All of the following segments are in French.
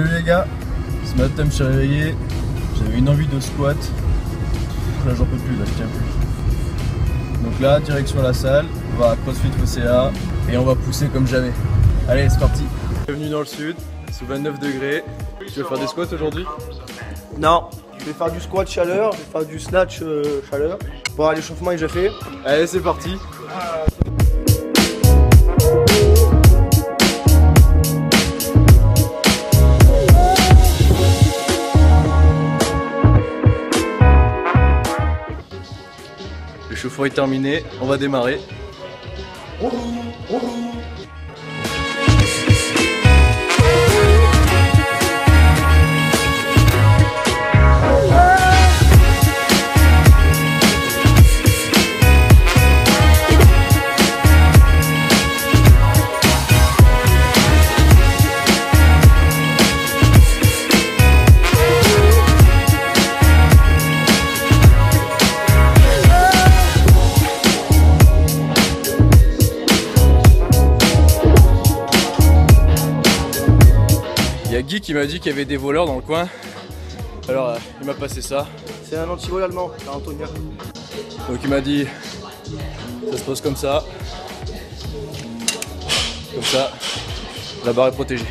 Ce matin, je me suis réveillé, j'avais une envie de squat. Là, j'en peux plus, là, je tiens plus. Donc là, direction la salle, on va à CrossFit OCA et on va pousser comme jamais. Allez, c'est parti. Bienvenue dans le sud, sous 29 degrés. Tu veux faire des squats aujourd'hui? Non, je vais faire du squat chaleur, je vais faire du snatch euh, chaleur. Bon, l'échauffement est déjà fait. Allez, c'est parti. Chauffe-eau est terminé, on va démarrer. A Guy qui m'a dit qu'il y avait des voleurs dans le coin. Alors euh, il m'a passé ça. C'est un antivol allemand, Antonia. Donc il m'a dit ça se pose comme ça. Comme ça. La barre est protégée.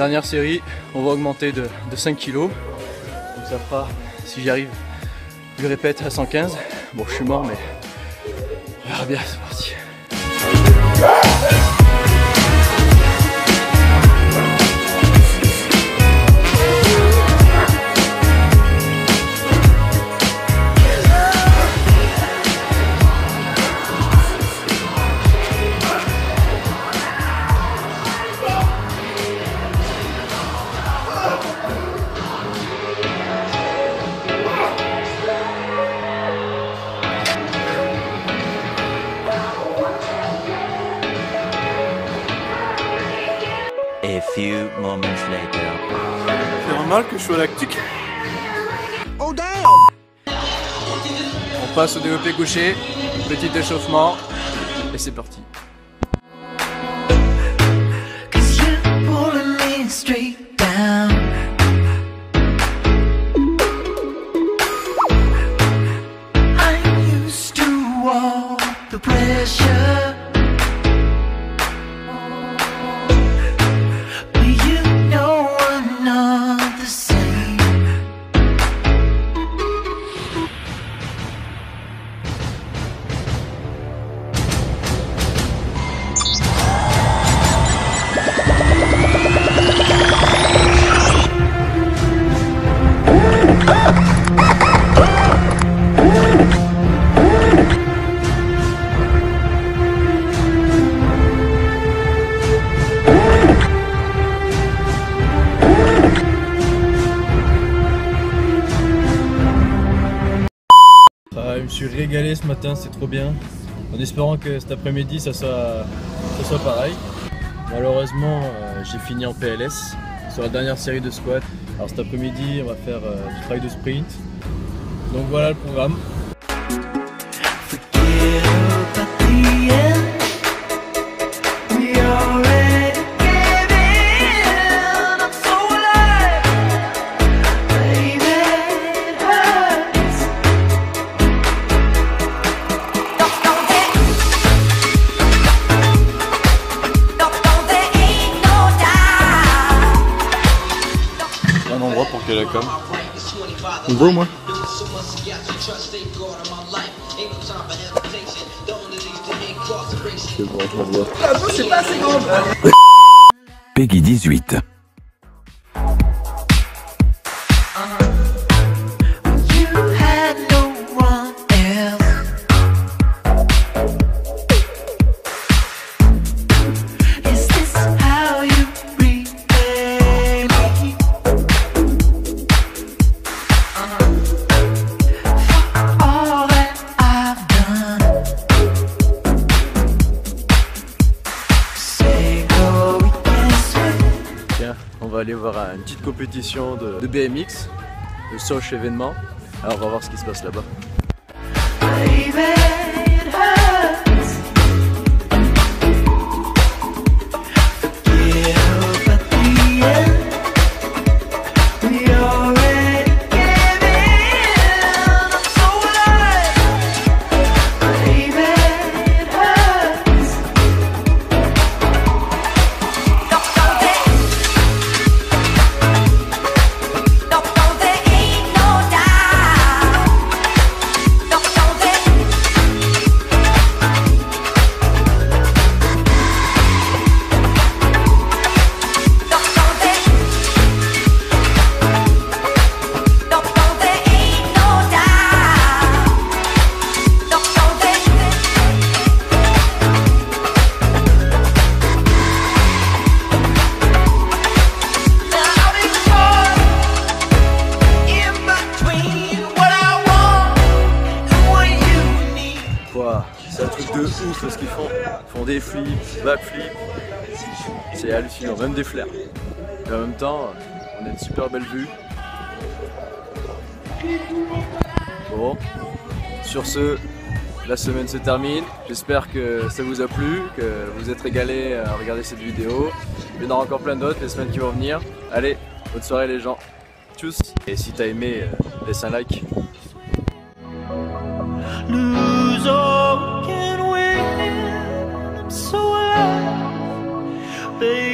Dernière série, on va augmenter de, de 5 kg. Donc ça fera, si j'y arrive, je répète à 115. Bon, je suis mort, mais on verra bien, c'est parti. A few moments later. C'est normal que je sois lactique. Oh damn On passe au développé couché, petit échauffement, et c'est parti. Cause you're Ah, je me suis régalé ce matin, c'est trop bien. En espérant que cet après-midi ça soit, pareil. Malheureusement, euh, j'ai fini en PLS sur la dernière série de squats. Alors cet après-midi, on va faire euh, du travail de sprint. Donc voilà le programme. Endroit pour qu'il y ait la com. On voit moi C'est bon, je m'envoie. Peggy 18. Aller voir une petite compétition de, BMX, le Soch événement. Alors on va voir ce qui se passe là-bas. Ouf qu'ils font. Font des flips, backflips. C'est hallucinant, même des flares. Et en même temps, on a une super belle vue. Bon, sur ce, la semaine se termine. J'espère que ça vous a plu, que vous êtes régalés à regarder cette vidéo. Il y en aura encore plein d'autres les semaines qui vont venir. Allez, bonne soirée les gens. Tchuss Et si t'as aimé, euh, laisse un like. baby.